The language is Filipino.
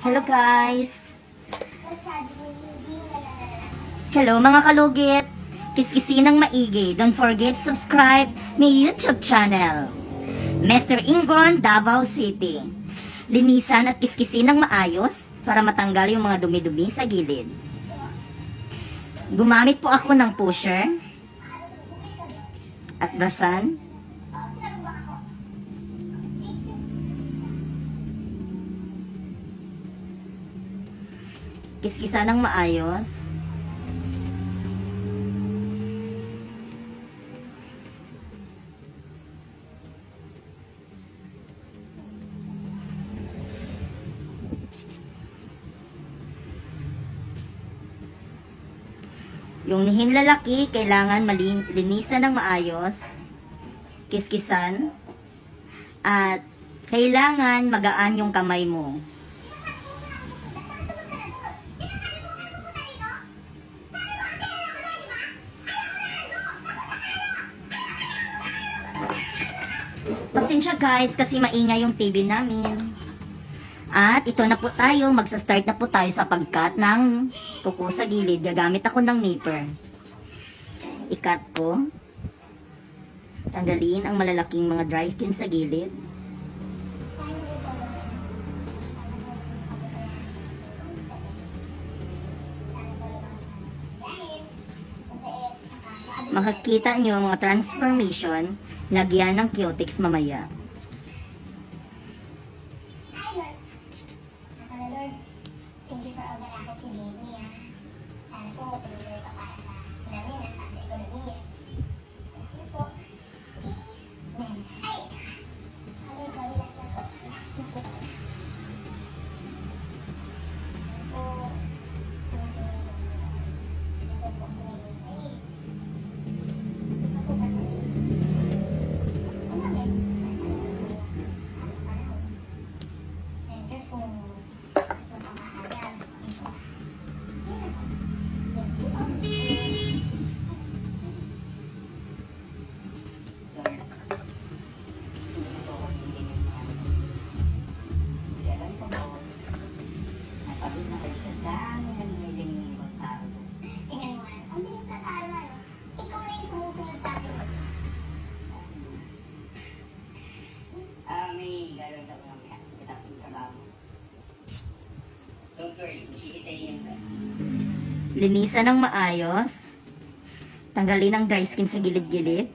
Hello guys! Hello mga kalugit! Kiskisi ng maigi. Don't forget subscribe my YouTube channel. Mr. Ingon, Davao City. Linisan at kiskisi ng maayos para matanggal yung mga dumi-dumi sa gilid. Gumamit po ako ng pusher at brasan. Kiskisa ng maayos. Yung lalaki, kailangan malin linisan ng maayos, kiskisan, at kailangan magaan yung kamay mo. Pasensya guys kasi maingay yung TV namin. At ito na po tayo, magsa-start na po tayo sa pagkat ng kuko sa gilid. Gagamit ako ng nipper. Ikat ko. Tanggalin ang malalaking mga dry skin sa gilid. Makikita nyo mga transformation, lagyan ng cutex mamaya. Thank you for all the si baby, ah. Sana po, tuloy pa para sa namin at sa ekonomiya. Linisan ng maayos. Tanggalin ang dry skin sa gilid-gilid.